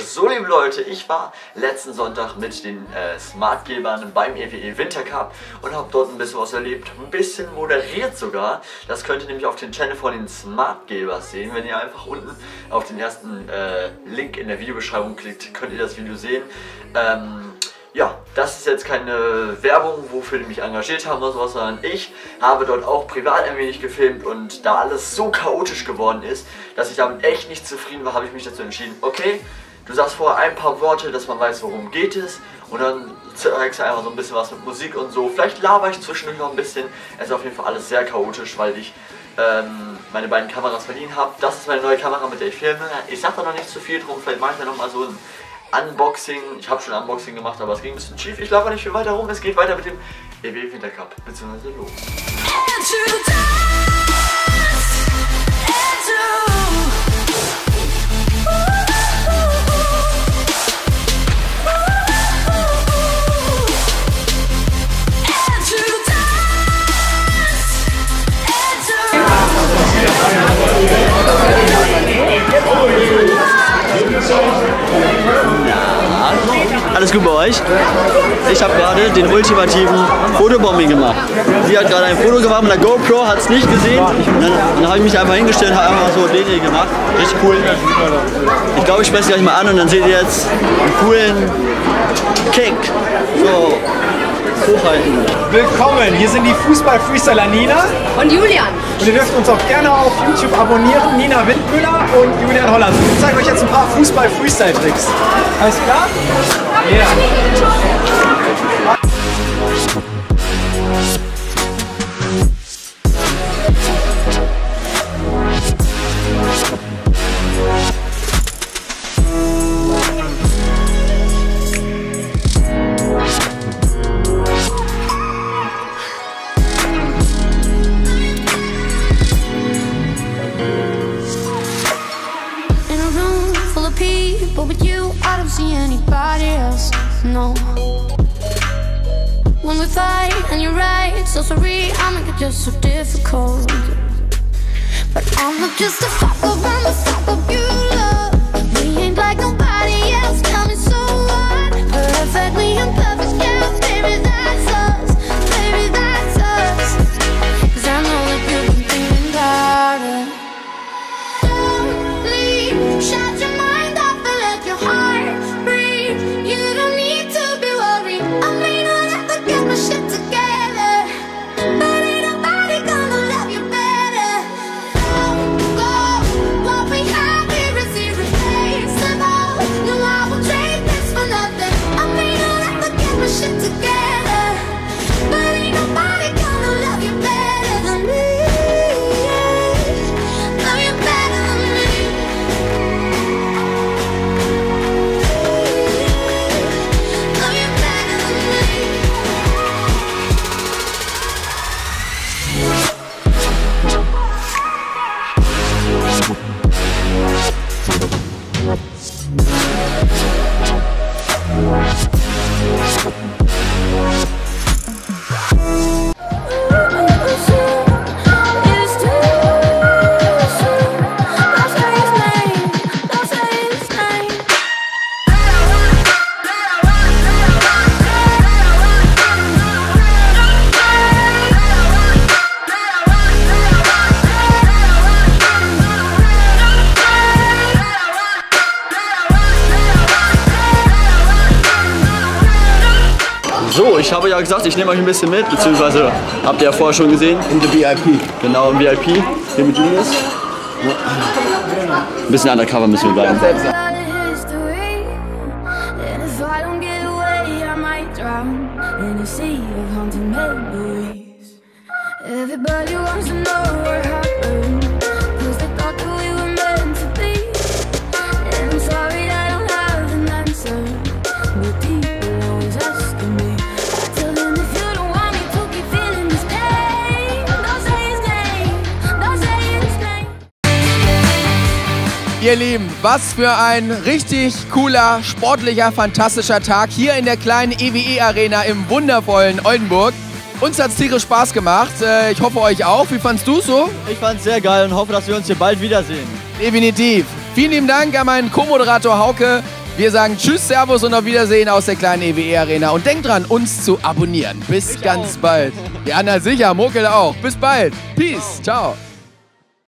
So liebe Leute, ich war letzten Sonntag mit den äh, Smartgebern beim EWE Winter Cup und habe dort ein bisschen was erlebt, ein bisschen moderiert sogar. Das könnt ihr nämlich auf den Channel von den Smartgebers sehen. Wenn ihr einfach unten auf den ersten äh, Link in der Videobeschreibung klickt, könnt ihr das Video sehen. Ähm, ja, das ist jetzt keine Werbung, wofür die mich engagiert haben oder sowas, sondern ich habe dort auch privat ein wenig gefilmt und da alles so chaotisch geworden ist, dass ich damit echt nicht zufrieden war, habe ich mich dazu entschieden, okay, du sagst vorher ein paar Worte, dass man weiß, worum geht es und dann zeigst du einfach so ein bisschen was mit Musik und so. Vielleicht laber ich zwischendurch noch ein bisschen, es ist auf jeden Fall alles sehr chaotisch, weil ich ähm, meine beiden Kameras verliehen habe. Das ist meine neue Kamera, mit der ich filme. Ich sag da noch nicht zu viel drum, vielleicht mache ich da nochmal so ein Unboxing. Ich habe schon Unboxing gemacht, aber es ging ein bisschen schief. Ich laufe nicht viel weiter rum. Es geht weiter mit dem EW Wintercup, beziehungsweise los. Alles gut bei euch? Ich habe gerade den ultimativen Fotobombing gemacht. Sie hat gerade ein Foto gemacht mit der GoPro, hat es nicht gesehen. Und dann, dann habe ich mich einfach hingestellt und habe einfach so den hier gemacht. Richtig cool. Ich glaube, ich spreche gleich mal an und dann seht ihr jetzt einen coolen Kick. So, hochhalten. Willkommen, hier sind die Fußball-Freestyler Nina. Und Julian. Und ihr dürft uns auch gerne auf YouTube abonnieren. Nina Windmüller und Julian Holland. Ich zeige euch jetzt ein paar Fußball-Freestyle-Tricks. Alles klar? Ja. Yeah. See anybody else, no. When we fight, and you're right, so sorry I make it just so difficult. But I'm just a fuck up, I'm So, ich habe ja gesagt, ich nehme euch ein bisschen mit, beziehungsweise habt ihr ja vorher schon gesehen. In der VIP. Genau, im VIP. Hier mit Julius. Ein bisschen undercover müssen wir bleiben. lot of history. Ihr Lieben, was für ein richtig cooler, sportlicher, fantastischer Tag hier in der kleinen EWE Arena im wundervollen Oldenburg. Uns hat's tierisch Spaß gemacht. Äh, Ich hoffe euch auch. Wie fandst du so? Ich fand's sehr geil und hoffe, dass wir uns hier bald wiedersehen. Definitiv. Vielen lieben Dank an meinen Co-Moderator Hauke. Wir sagen Tschüss, Servus und auf Wiedersehen aus der kleinen EWE Arena. Und denkt dran, uns zu abonnieren. Bis ganz bald. Ja, na sicher, Mokel auch. Bis bald. Peace. Ciao.